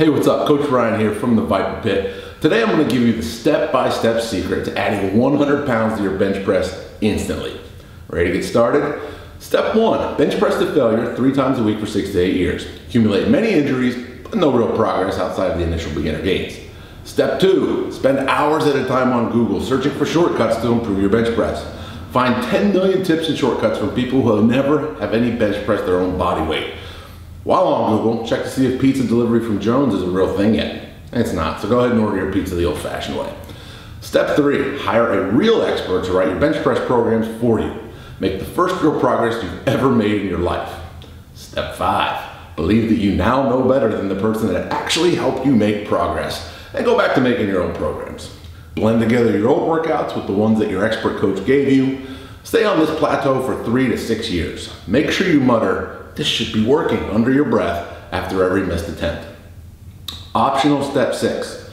Hey, what's up? Coach Ryan here from the VIPAR Pit. Today I'm going to give you the step-by-step secret to adding 100 pounds to your bench press instantly. Ready to get started? Step one, bench press to failure three times a week for six to eight years. Accumulate many injuries, but no real progress outside of the initial beginner gains. Step two, spend hours at a time on Google searching for shortcuts to improve your bench press. Find 10 million tips and shortcuts from people who have never have any bench press their own body weight. While on Google, check to see if pizza delivery from drones is a real thing yet. It's not, so go ahead and order your pizza the old fashioned way. Step three, hire a real expert to write your bench press programs for you. Make the first real progress you've ever made in your life. Step five, believe that you now know better than the person that actually helped you make progress and go back to making your own programs. Blend together your old workouts with the ones that your expert coach gave you. Stay on this plateau for three to six years. Make sure you mutter, this should be working under your breath after every missed attempt. Optional step six.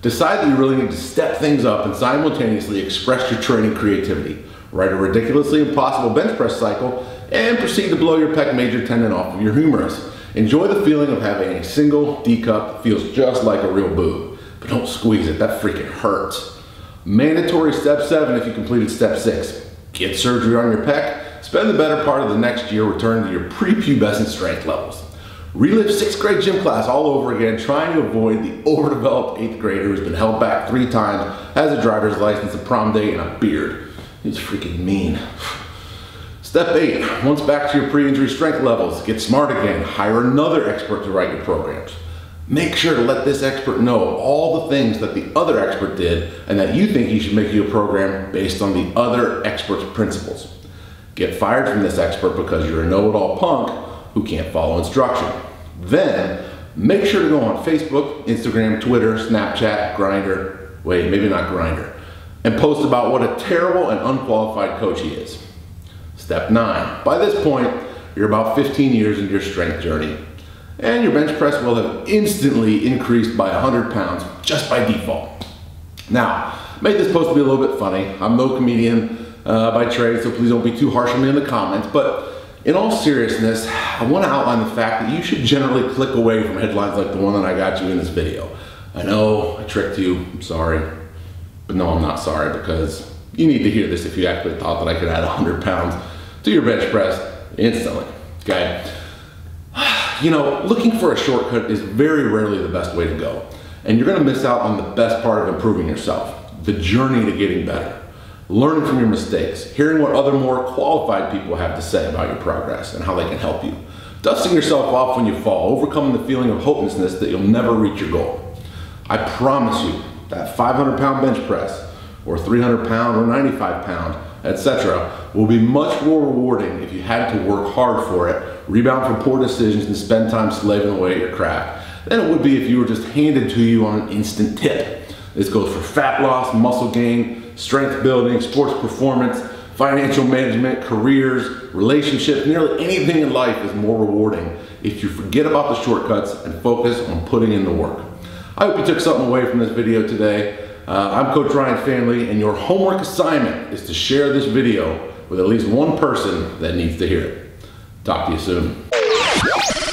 Decide that you really need to step things up and simultaneously express your training creativity. Write a ridiculously impossible bench press cycle and proceed to blow your pec major tendon off of your humerus. Enjoy the feeling of having a single D cup feels just like a real boob, but don't squeeze it, that freaking hurts. Mandatory step seven if you completed step six. Get surgery on your pec Spend the better part of the next year returning to your prepubescent strength levels. Relive sixth grade gym class all over again, trying to avoid the overdeveloped eighth grader who's been held back three times, has a driver's license, a prom date, and a beard. He's freaking mean. Step eight, once back to your pre-injury strength levels, get smart again. Hire another expert to write your programs. Make sure to let this expert know all the things that the other expert did and that you think he should make you a program based on the other expert's principles. Get fired from this expert because you're a know-it-all punk who can't follow instruction. Then, make sure to go on Facebook, Instagram, Twitter, Snapchat, Grindr, wait, maybe not Grindr, and post about what a terrible and unqualified coach he is. Step nine, by this point, you're about 15 years into your strength journey, and your bench press will have instantly increased by 100 pounds just by default. Now, made this post to be a little bit funny. I'm no comedian, uh, by trade, so please don't be too harsh on me in the comments. But in all seriousness, I want to outline the fact that you should generally click away from headlines like the one that I got you in this video. I know I tricked you, I'm sorry. But no, I'm not sorry because you need to hear this if you actually thought that I could add 100 pounds to your bench press instantly, okay? You know, looking for a shortcut is very rarely the best way to go. And you're gonna miss out on the best part of improving yourself, the journey to getting better learning from your mistakes, hearing what other more qualified people have to say about your progress and how they can help you, dusting yourself off when you fall, overcoming the feeling of hopelessness that you'll never reach your goal. I promise you that 500 pound bench press or 300 pound or 95 pound, etc., will be much more rewarding if you had to work hard for it, rebound from poor decisions, and spend time slaving away at your craft than it would be if you were just handed to you on an instant tip. This goes for fat loss, muscle gain, strength building, sports performance, financial management, careers, relationships, nearly anything in life is more rewarding if you forget about the shortcuts and focus on putting in the work. I hope you took something away from this video today. Uh, I'm Coach Ryan Fanley, and your homework assignment is to share this video with at least one person that needs to hear it. Talk to you soon.